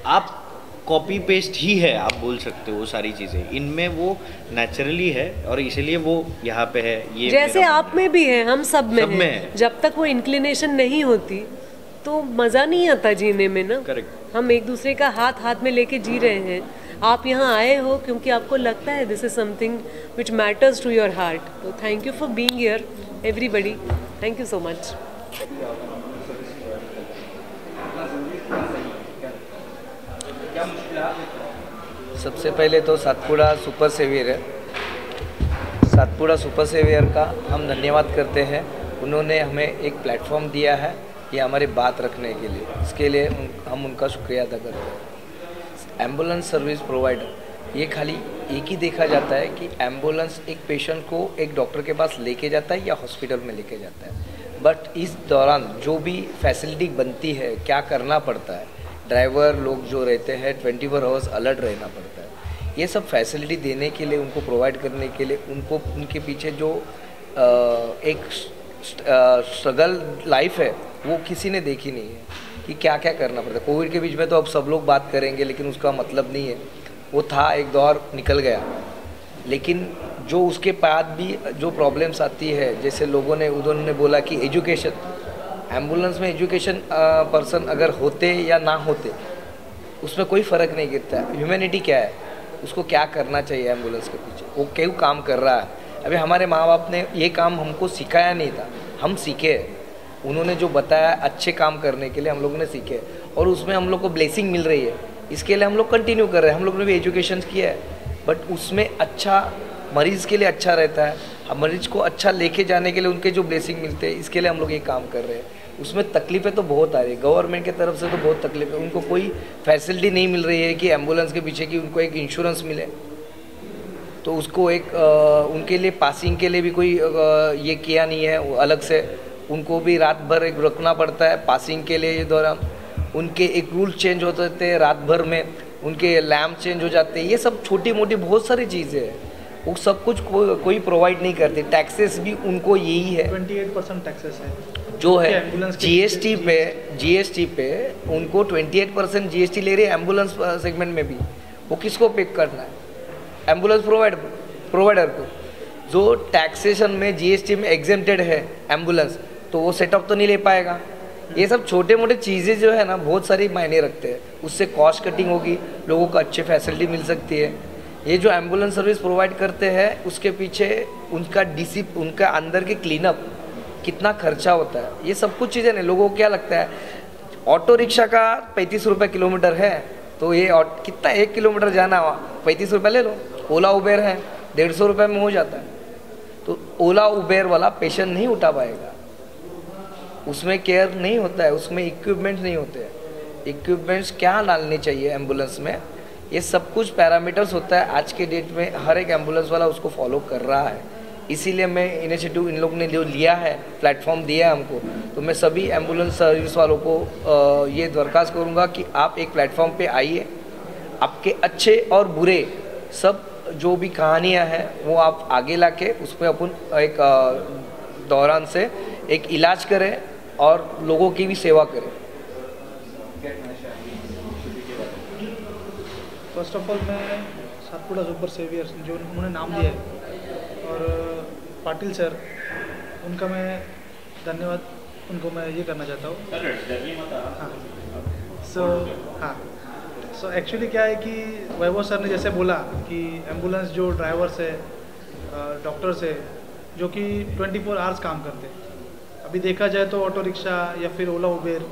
आप कॉपी पेस्ट ही है आप बोल सकते हो सारी चीज़ें। इनमें वो नेचुरली है और इसीलिए वो यहाँ पे है ये जैसे आप में भी है हम सब में सब में है। है। जब तक वो इंक्लिनेशन नहीं होती तो मज़ा नहीं आता जीने में ना? करेक्ट हम एक दूसरे का हाथ हाथ में लेके जी रहे हैं। आप यहाँ आए हो क्योंकि आपको लगता है this is something which matters to your heart तो thank you for being here everybody thank you so much सबसे पहले तो सातपुड़ा सुपर सेवियर है। सातपुड़ा सुपर सेवियर का हम धन्यवाद करते हैं। उन्होंने हमें एक प्लेटफॉर्म दिया है। ये हमारी बात रखने के लिए। इसके लिए हम उनका शुक्रिया अदा करते हैं। एंबुलेंस सर्विस प्रोवाइडर ये खाली एक ही देखा जाता है कि एंबुलेंस एक पेशेंट को एक डॉक्टर के पास लेके जाता है या हॉस्पिटल में लेके जाता है। बट इस दौरान जो भी फैसिलिटी बनती है क्या करना पड़ता है? ड्राइवर लोग जो रहते हैं ट्वेंटी फोर आवर्स अलर्ट रहना पड़ता है। ये सब फैसिलिटी देने के लिए उनको प्रोवाइड करने के लिए उनको उनके पीछे जो अ, एक स्ट्रगल लाइफ है, वो किसी ने देखी नहीं है कि क्या क्या करना पड़ता है। कोविड के बीच में तो अब सब लोग बात करेंगे, लेकिन उसका मतलब नहीं है। वो था, एक दौर निकल गया। लेकिन जो उसके बाद भी जो प्रॉब्लम्स आती है, जैसे लोगों ने उन्होंने बोला कि एजुकेशन एंबुलेंस में एजुकेशन पर्सन अगर होते या ना होते, उसमें कोई फ़र्क नहीं गिरता। ह्यूमैनिटी क्या है? उसको क्या करना चाहिए एंबुलेंस के पीछे? वो क्यों काम कर रहा है? अभी हमारे माँ बाप ने ये काम हमको सिखाया नहीं था। हम सीखे उन्होंने जो बताया अच्छे काम करने के लिए हम लोगों ने सीखे और उसमें हम लोग को ब्लेसिंग मिल रही है। इसके लिए हम लोग कंटिन्यू कर रहे हैं। हम लोग ने भी एजुकेशन किया है। बट उसमें अच्छा मरीज़ के लिए अच्छा रहता है। मरीज़ को अच्छा लेके जाने के लिए उनके जो ब्लेसिंग मिलते हैं, इसके लिए हम लोग ये काम कर रहे हैं। उसमें तकलीफें तो बहुत आ रही है। गवर्नमेंट की तरफ़ से तो बहुत तकलीफ़। है उनको कोई फैसिलिटी नहीं मिल रही है कि एंबुलेंस के पीछे की उनको एक इंश्योरेंस मिले। तो उसको एक अ, उनके लिए पासिंग के लिए भी कोई अ, ये किया नहीं है वो अलग से उनको भी रात भर एक रखना पड़ता है पासिंग के लिए दौरान। उनके एक रूल चेंज होते थे रात भर में उनके लैम्प चेंज हो जाते हैं ये सब छोटी मोटी बहुत सारी चीज़ें हैं। वो सब कुछ को, कोई प्रोवाइड नहीं करते टैक्सेस भी उनको यही है। 28 परसेंट टैक्सेस है। जो है जीएसटी पे जीएसटी पे उनको 28 परसेंट जी एस टी ले रही है एंबुलेंस सेगमेंट में भी। वो किसको पिक करना है? एंबुलेंस प्रोवाइड प्रोवाइडर को। जो टैक्सेशन में जीएसटी में एग्जेम्प्टेड है एंबुलेंस तो वो सेटअप तो नहीं ले पाएगा। ये सब छोटे मोटे चीज़ें जो है ना, बहुत सारी मायने रखते हैं। उससे कॉस्ट कटिंग होगी, लोगों को अच्छी फैसिलिटी मिल सकती है। ये जो एंबुलेंस सर्विस प्रोवाइड करते हैं, उसके पीछे उनका डिसी उनका अंदर के क्लीनअप कितना खर्चा होता है। ये सब कुछ चीज़ें नहीं लोगों को क्या लगता है, ऑटो रिक्शा का पैंतीस रुपये किलोमीटर है तो ये कितना एक किलोमीटर जाना पैंतीस रुपये ले लो। ओला उबेर है, डेढ़ सौ रुपये में हो जाता है। तो ओला उबेर वाला पेशेंट नहीं उठा पाएगा। उसमें केयर नहीं होता है, उसमें इक्विपमेंट्स नहीं होते हैं। इक्विपमेंट्स क्या डालने चाहिए एंबुलेंस में? ये सब कुछ पैरामीटर्स होता है। आज के डेट में हर एक एंबुलेंस वाला उसको फॉलो कर रहा है। इसीलिए मैं इनिशिएटिव इन लोग ने जो लिया है प्लेटफॉर्म दिया है हमको तो मैं सभी एंबुलेंस सर्विस वालों को ये दरख्वास्त करूँगा कि आप एक प्लेटफॉर्म पे आइए। आपके अच्छे और बुरे सब जो भी कहानियाँ हैं वो आप आगे लाके उसमें अपन एक दौरान से एक इलाज करें और लोगों की भी सेवा करें। फ़र्स्ट ऑफ़ ऑल मैं सातपुड़ा सुपर सेवियर जो उन्होंने नाम दिया है और पाटिल सर उनका मैं धन्यवाद उनको मैं ये करना चाहता हूँ। हाँ। सो हाँ। सो एक्चुअली क्या है कि वैभव सर ने जैसे बोला कि एंबुलेंस जो ड्राइवर्स है डॉक्टर्स है, जो कि 24 फोर आवर्स काम करते हैं। अभी देखा जाए तो ऑटो रिक्शा या फिर ओला उबेर,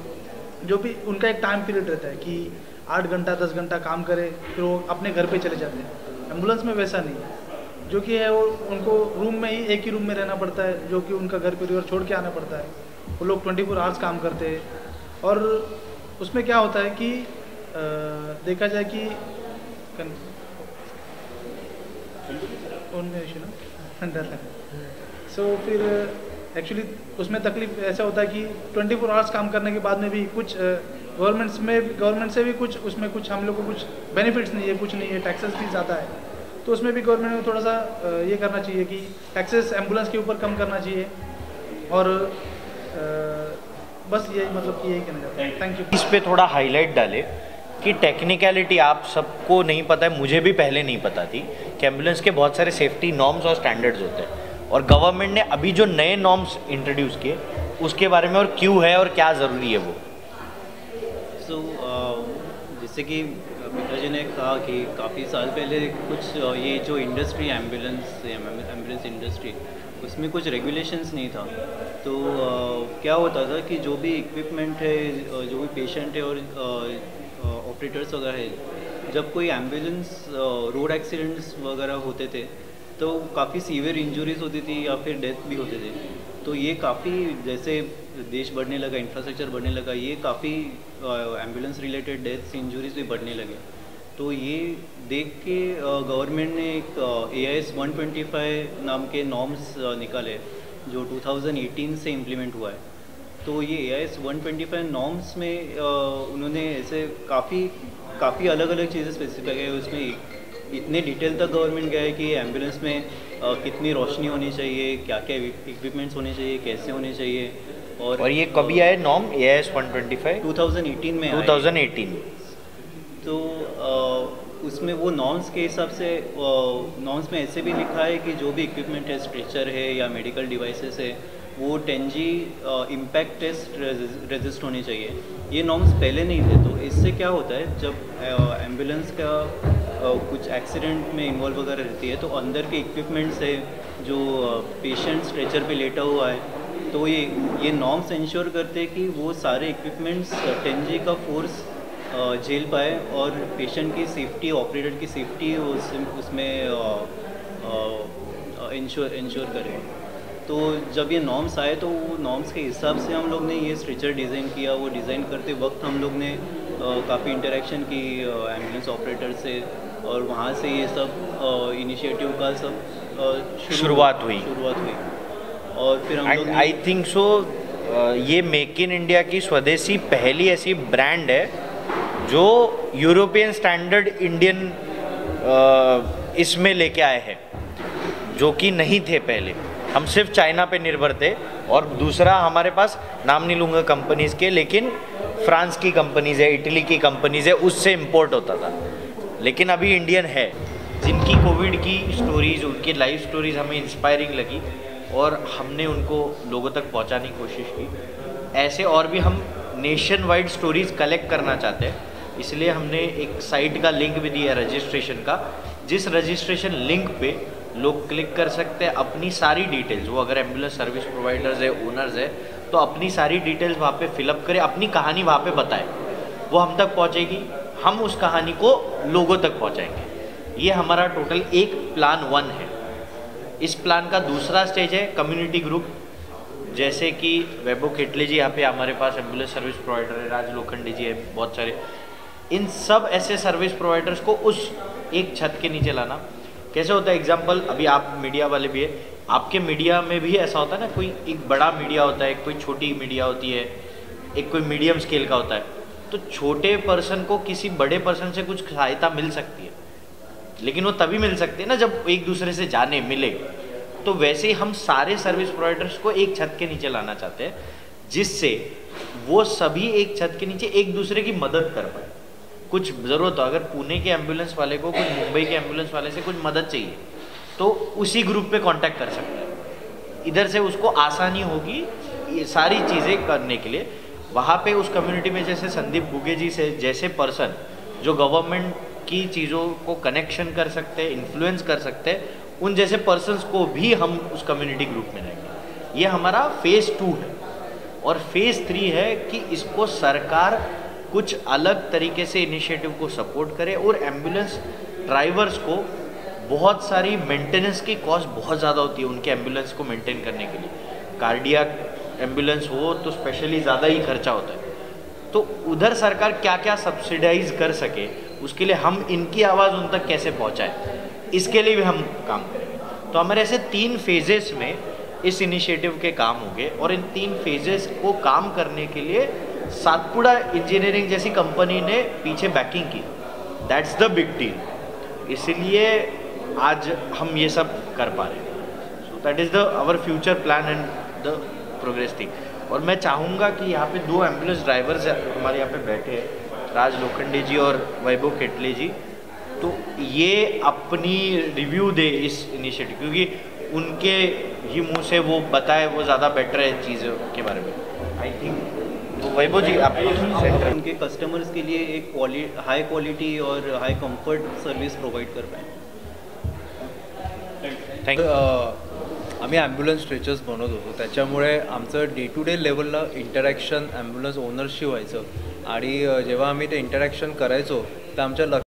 जो भी उनका एक टाइम पीरियड रहता है कि आठ घंटा, दस घंटा काम करे, फिर वो अपने घर पे चले जाते हैं। एंबुलेंस में वैसा नहीं है। जो कि है वो, उनको रूम में ही एक ही रूम में रहना पड़ता है, जो कि उनका घर परिवार छोड़ के आना पड़ता है। वो लोग ट्वेंटी फोर आवर्स काम करते हैं। और उसमें क्या होता है कि देखा जाए कि उनमें इशू ना डर लगा सो फिर एक्चुअली उसमें तकलीफ़ ऐसा होता है कि 24 फोर आवर्स काम करने के बाद में भी कुछ गवर्नमेंट्स में गवर्नमेंट से भी कुछ उसमें कुछ हम लोग को कुछ बेनिफिट्स नहीं है कुछ नहीं है टैक्सेस भी ज़्यादा है। तो उसमें भी गवर्नमेंट को थोड़ा सा ये करना चाहिए कि टैक्सेस एंबुलेंस के ऊपर कम करना चाहिए। और अ, बस यही मतलब कि यही कहना चाहता हूँ। थैंक यू इस पर थोड़ा हाईलाइट डाले। कि टेक्निकलिटी आप सबको नहीं पता है मुझे भी पहले नहीं पता थी कि एंबुलेंस के बहुत सारे सेफ्टी नॉर्म्स और स्टैंडर्ड्स होते हैं। और गवर्नमेंट ने अभी जो नए नॉर्म्स इंट्रोड्यूस किए उसके बारे में और क्यों है और क्या ज़रूरी है वो? सो so, uh, जैसे कि पिताजी ने कहा कि काफ़ी साल पहले कुछ ये जो इंडस्ट्री एंबुलेंस एंबुलेंस इंडस्ट्री उसमें कुछ रेगुलेशंस नहीं था। तो अ, क्या होता था कि जो भी इक्विपमेंट है जो भी पेशेंट है और ऑपरेटर्स वगैरह है। जब कोई एंबुलेंस रोड एक्सीडेंट्स वगैरह होते थे तो काफ़ी सीवियर इंजरीज होती थी या फिर डेथ भी होते थे। तो ये काफ़ी जैसे देश बढ़ने लगा इंफ्रास्ट्रक्चर बढ़ने लगा, ये काफ़ी एंबुलेंस रिलेटेड डेथ्स इंजरीज भी बढ़ने लगे। तो ये देख के गवर्नमेंट ने एक A I S one twenty five नाम के नॉर्म्स निकाले, जो 2018 से इम्प्लीमेंट हुआ है। तो ये A I S one twenty five norms में उन्होंने ऐसे काफ़ी काफ़ी अलग अलग चीज़ें स्पेसिफाई है। उसमें इतने डिटेल तक गवर्नमेंट गया है कि एंबुलेंस में अ, कितनी रोशनी होनी चाहिए क्या क्या इक्विपमेंट्स होने चाहिए कैसे होने चाहिए और और ये कभी आए norm A I S one twenty five 2018 में टू थाउज़ेंड एटीन तो अ, उसमें वो नॉर्म्स के हिसाब से नॉर्म्स में ऐसे भी लिखा है कि जो भी इक्विपमेंट है स्ट्रेचर है या मेडिकल डिवाइसेस है वो ten G impact test resist होने चाहिए। ये नॉर्म्स पहले नहीं थे तो इससे क्या होता है जब एंबुलेंस का अ, कुछ एक्सीडेंट में इन्वॉल्व वगैरह रहती है तो अंदर के इक्विपमेंट्स है जो पेशेंट स्ट्रेचर पे लेटा हुआ है तो ये ये नॉर्म्स इंश्योर करते हैं कि वो सारे इक्विपमेंट्स टेन जी का फोर्स झेल पाए और पेशेंट की सेफ्टी ऑपरेटर की सेफ्टी उस उसमें इंश्योर इंश्योर करें। तो जब ये नॉर्म्स आए तो वो नॉर्म्स के हिसाब से हम लोग ने ये स्ट्रेचर डिज़ाइन किया। वो डिज़ाइन करते वक्त हम लोग ने काफ़ी इंटरेक्शन की एंबुलेंस ऑपरेटर से और वहाँ से ये सब इनिशिएटिव का सब शुरुआत हुई। शुरुआत हुई। और फिर हम लोग आई थिंक सो ये मेक इन इंडिया की स्वदेशी पहली ऐसी ब्रांड है जो यूरोपियन स्टैंडर्ड इंडियन इसमें लेके आए हैं जो कि नहीं थे पहले। हम सिर्फ़ चाइना पे निर्भर थे और दूसरा हमारे पास नाम नहीं लूँगा कंपनीज़ के, लेकिन फ्रांस की कंपनीज़ है, इटली की कंपनीज़ है, उससे इम्पोर्ट होता था। लेकिन अभी इंडियन है, जिनकी कोविड की स्टोरीज उनकी लाइफ स्टोरीज हमें इंस्पायरिंग लगी और हमने उनको लोगों तक पहुँचाने की कोशिश की। ऐसे और भी हम नेशन वाइड स्टोरीज कलेक्ट करना चाहते हैं, इसलिए हमने एक साइट का लिंक भी दिया रजिस्ट्रेशन का। जिस रजिस्ट्रेशन लिंक पे लोग क्लिक कर सकते हैं, अपनी सारी डिटेल्स वो अगर एंबुलेंस सर्विस प्रोवाइडर्स है ओनर्स है तो अपनी सारी डिटेल्स वहाँ पे फिलअप करें, अपनी कहानी वहाँ पे बताएँ। वो हम तक पहुँचेगी, हम उस कहानी को लोगों तक पहुँचाएँगे। ये हमारा टोटल एक प्लान वन है। इस प्लान का दूसरा स्टेज है कम्युनिटी ग्रुप जैसे कि वैभव खेटले जी यहाँ पे हमारे पास एंबुलेंस सर्विस प्रोवाइडर है, राज लोखंडे जी है, बहुत सारे। इन सब ऐसे सर्विस प्रोवाइडर्स को उस एक छत के नीचे लाना। कैसे होता है? एग्ज़ाम्पल अभी आप मीडिया वाले भी है। आपके मीडिया में भी ऐसा होता है ना, कोई एक बड़ा मीडिया होता है, कोई छोटी मीडिया होती है, एक कोई मीडियम स्केल का होता है। तो छोटे पर्सन को किसी बड़े पर्सन से कुछ सहायता मिल सकती है। लेकिन वो तभी मिल सकती है ना, जब एक दूसरे से जाने, मिले। तो वैसे ही हम सारे सर्विस प्रोवाइडर्स को एक छत के नीचे लाना चाहते हैं, जिससे वो सभी एक छत के नीचे एक दूसरे की मदद कर पाए। कुछ ज़रूरत हो, अगर पुणे के एंबुलेंस वाले को, कुछ मुंबई के एंबुलेंस वाले से कुछ मदद चाहिए तो उसी ग्रुप पे कांटेक्ट कर सकता है। इधर से उसको आसानी होगी ये सारी चीज़ें करने के लिए। वहाँ पे उस कम्युनिटी में जैसे संदीप गुगे जी से, जैसे पर्सन जो गवर्नमेंट की चीज़ों को कनेक्शन कर सकते हैं इन्फ्लुएंस कर सकते हैं उन जैसे पर्सनस को भी हम उस कम्युनिटी ग्रुप में लाएँगे ये हमारा फ़ेज़ टू है। और फ़ेज़ थ्री है कि इसको सरकार कुछ अलग तरीके से इनिशिएटिव को सपोर्ट करे और एंबुलेंस ड्राइवर्स को बहुत सारी मेंटेनेंस की कॉस्ट बहुत ज़्यादा होती है उनके एंबुलेंस को मेंटेन करने के लिए। कार्डिया एंबुलेंस हो तो स्पेशली ज़्यादा ही खर्चा होता है। तो उधर सरकार क्या क्या सब्सिडाइज कर सके, उसके लिए हम इनकी आवाज़ उन तक कैसे पहुँचाए, इसके लिए भी हम काम करेंगे। तो हमारे ऐसे तीन फेजेस में इस इनिशिएटिव के काम होंगे और इन तीन फेजेस को काम करने के लिए सातपुड़ा इंजीनियरिंग जैसी कंपनी ने पीछे बैकिंग की। दैट्स द बिग डील इसलिए आज हम ये सब कर पा रहे हैं। So that is the our future plan and the progress thing और मैं चाहूँगा कि यहाँ पे दो एंबुलेंस ड्राइवर्स हमारे यहाँ पे बैठे हैं, राज लोखंडे जी और वैभव केटले जी। तो ये अपनी रिव्यू दे इस इनिशिएटिव क्योंकि उनके ही मुँह से वो बताए वो ज़्यादा बेटर है चीज़ों के बारे में। आई थिंक वैभव जी आप सेंटर उनके कस्टमर्स के लिए एक क्वालिटी हाई क्वालिटी और हाई कंफर्ट सर्विस प्रोवाइड कर पाएँ। थँक्यू आम्ही ॲम्ब्युलन्स स्ट्रेचर्स बनवत होतो. त्याच्यामुळे आमचं डे टू डे लेवलला इंटरॅक्शन ॲम्ब्युलन्स ओनरशी व्हायचं. आणि जेव्हा आम्ही ते इंटरॅक्शन करायचो तर आमच्या लक्ष